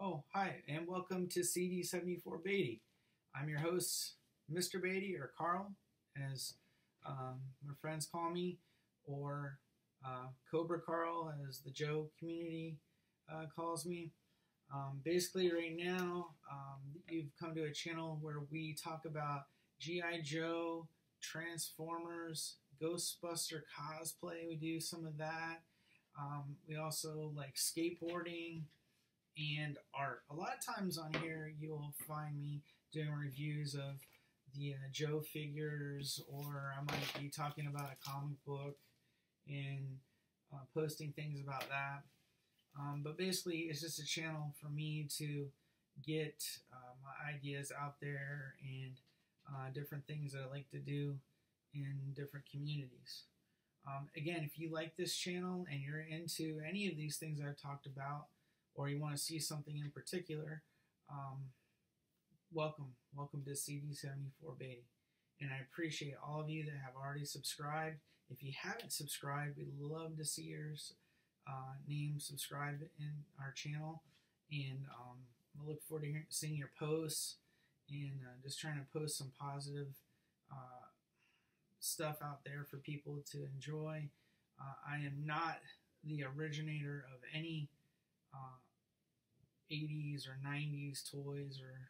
Oh, hi, and welcome to CD74 Beatty. I'm your host, Mr. Beatty, or Carl, as um, my friends call me, or uh, Cobra Carl, as the Joe community uh, calls me. Um, basically, right now, um, you've come to a channel where we talk about G.I. Joe, Transformers, Ghostbuster cosplay. We do some of that. Um, we also like skateboarding and art. A lot of times on here, you'll find me doing reviews of the uh, Joe figures, or I might be talking about a comic book and uh, posting things about that. Um, but basically, it's just a channel for me to get uh, my ideas out there and uh, different things that I like to do in different communities. Um, again, if you like this channel and you're into any of these things I've talked about, or you want to see something in particular, um, welcome. Welcome to CD74 Beatty. And I appreciate all of you that have already subscribed. If you haven't subscribed, we'd love to see your uh, name subscribed in our channel. And um, I look forward to hearing, seeing your posts and uh, just trying to post some positive uh, stuff out there for people to enjoy. Uh, I am not the originator of any uh, 80s or 90s toys or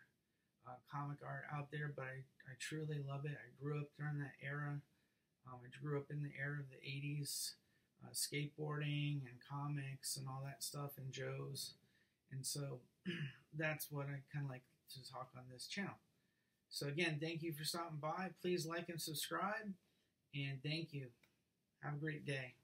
uh, comic art out there, but I, I truly love it. I grew up during that era. Um, I grew up in the era of the 80s, uh, skateboarding and comics and all that stuff and Joe's. And so that's what I kind of like to talk on this channel. So again, thank you for stopping by. Please like and subscribe. And thank you. Have a great day.